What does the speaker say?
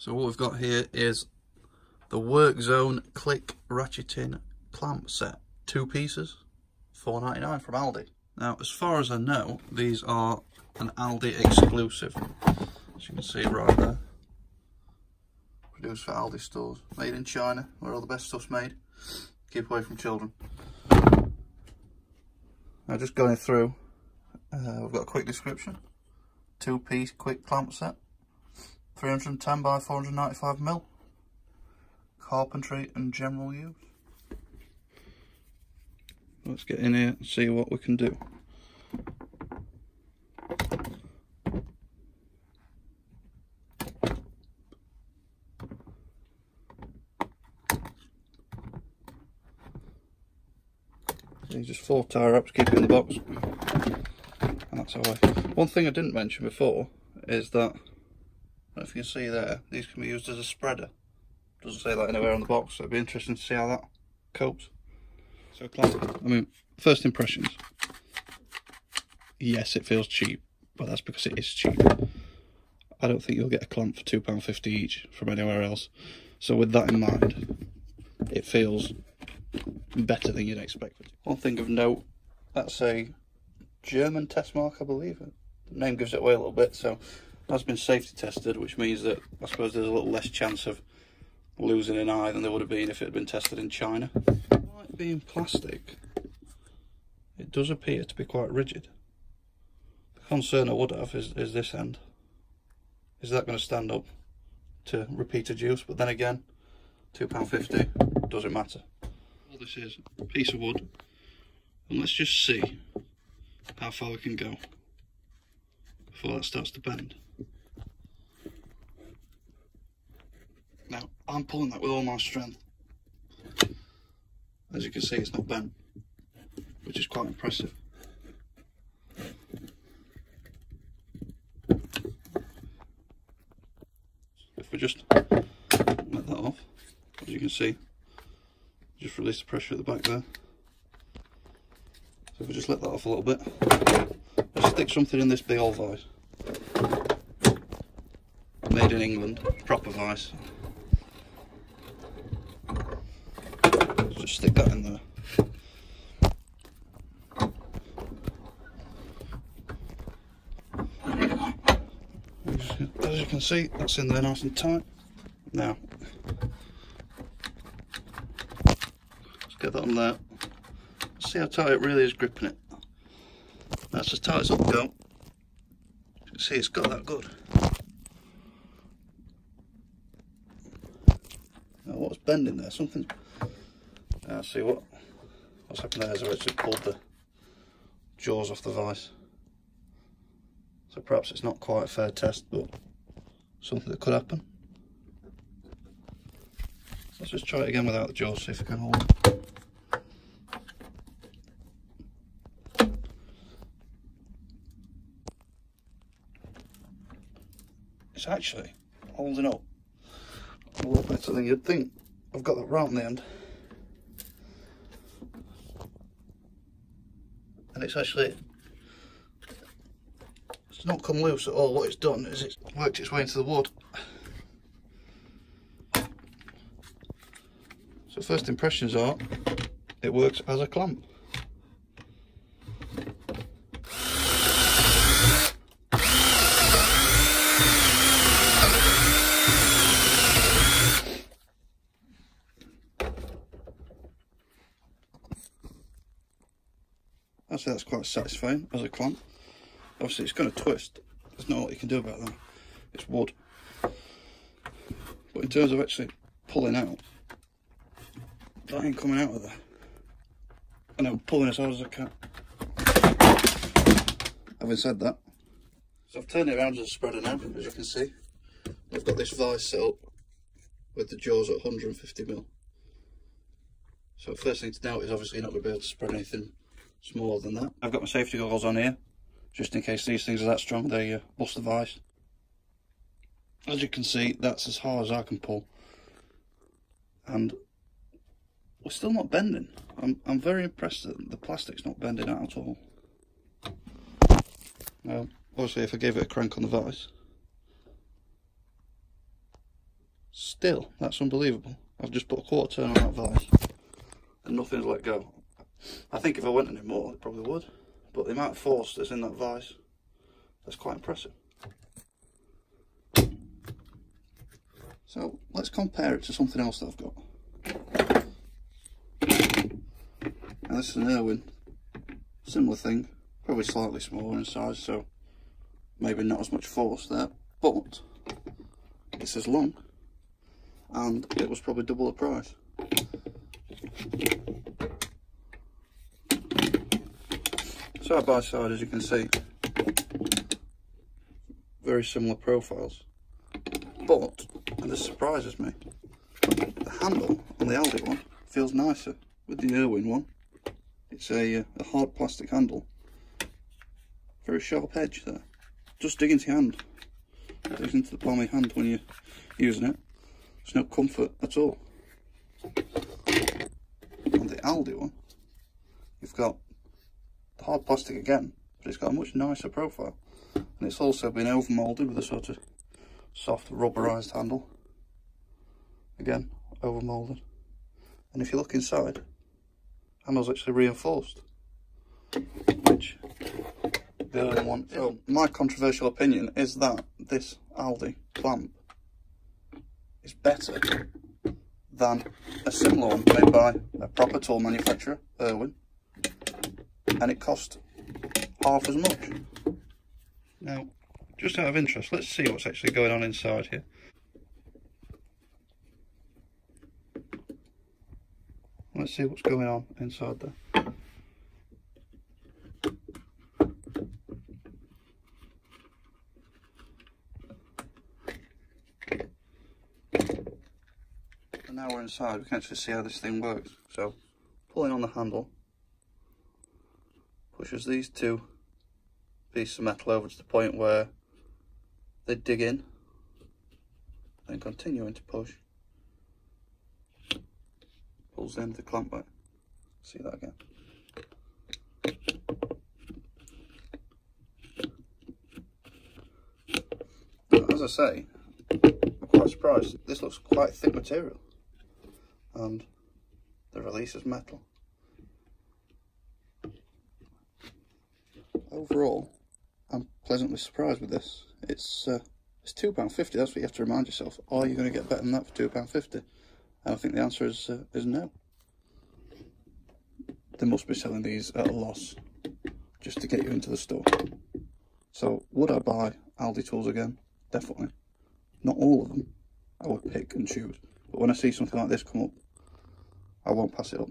So what we've got here is the Work Zone Click Ratcheting Clamp Set. Two pieces, four ninety nine from Aldi. Now, as far as I know, these are an Aldi exclusive. As you can see right there. Produced for Aldi stores. Made in China, where all the best stuff's made. Keep away from children. Now just going through, uh, we've got a quick description. Two piece quick clamp set. 310 by 495 mil. Carpentry and general use. Let's get in here and see what we can do. Just four tire ups, keep it in the box. And that's how I. One thing I didn't mention before is that if you can see there, these can be used as a spreader. Doesn't say that anywhere on the box, so it'd be interesting to see how that copes. So I mean, first impressions. Yes, it feels cheap, but that's because it is cheap. I don't think you'll get a clamp for £2.50 each from anywhere else. So with that in mind, it feels better than you'd expect. One thing of note, that's a German test mark, I believe. The name gives it away a little bit, so has been safety tested, which means that I suppose there's a little less chance of losing an eye than there would have been if it had been tested in China. Like being plastic, it does appear to be quite rigid. The concern I would have is, is this end. Is that going to stand up to repeated use? But then again, £2.50 doesn't matter. All this is a piece of wood. And let's just see how far we can go before that starts to bend. Now, I'm pulling that with all my strength. As you can see, it's not bent, which is quite impressive. If we just let that off, as you can see, just release the pressure at the back there. So if we just let that off a little bit, let's stick something in this big old vise. Made in England, proper vise. Just stick that in there. As you can see, that's in there nice and tight. Now, let's get that on there. See how tight it really is gripping it. That's as tight as it'll go. See it's got that good. Now what's bending there? Something's now see what what's happened there is I've actually pulled the jaws off the vise. So perhaps it's not quite a fair test, but something that could happen. Let's just try it again without the jaws, see if it can hold. It's actually holding up a little better than you'd think. I've got that right on the end. And it's actually it's not come loose at all. What it's done is it's worked its way into the wood. So first impressions are it works as a clamp Say that's quite satisfying as a clamp. Obviously it's going to twist, there's not what you can do about that. It's wood. But in terms of actually pulling out, that ain't coming out of there. And I'm pulling as hard as I can. Having said that, so I've turned it around as a spreader now, as you can see. I've got this vise set up with the jaws at 150 mil. So first thing to note is obviously you're not going to be able to spread anything smaller than that. I've got my safety goggles on here, just in case these things are that strong, they uh, bust the vise. As you can see, that's as hard as I can pull. And we're still not bending. I'm, I'm very impressed that the plastic's not bending out at all. Now, obviously if I gave it a crank on the vise, Still, that's unbelievable. I've just put a quarter turn on that vise and nothing's let go. I think if I went any more, it probably would. But the amount of force that's in that vise, that's quite impressive. So let's compare it to something else that I've got. Now this is an Irwin, similar thing, probably slightly smaller in size, so maybe not as much force there, but it's as long and it was probably double the price. Side by side as you can see, very similar profiles, but, and this surprises me, the handle on the Aldi one feels nicer with the Irwin one. It's a, uh, a hard plastic handle, very sharp edge there, just dig into your hand, digs into the palm of your hand when you're using it. There's no comfort at all. On the Aldi one, you've got hard plastic again, but it's got a much nicer profile. And it's also been overmolded with a sort of soft rubberized handle. Again, overmolded. And if you look inside, handle's actually reinforced. Which the one. So my controversial opinion is that this Aldi clamp is better than a similar one made by a proper tool manufacturer, Irwin, and it cost half as much. Now, just out of interest, let's see what's actually going on inside here. Let's see what's going on inside there. now we're inside, we can actually see how this thing works. So, pulling on the handle pushes these two pieces of metal over to the point where they dig in, then continuing to push, pulls the end of the clamp back. See that again. As I say, I'm quite surprised. This looks quite thick material and the release is metal. Overall, I'm pleasantly surprised with this. It's uh, it's two pound fifty. That's what you have to remind yourself. Are you going to get better than that for two pound fifty? And I think the answer is uh, is no. They must be selling these at a loss just to get you into the store. So would I buy Aldi tools again? Definitely. Not all of them. I would pick and choose. But when I see something like this come up, I won't pass it up.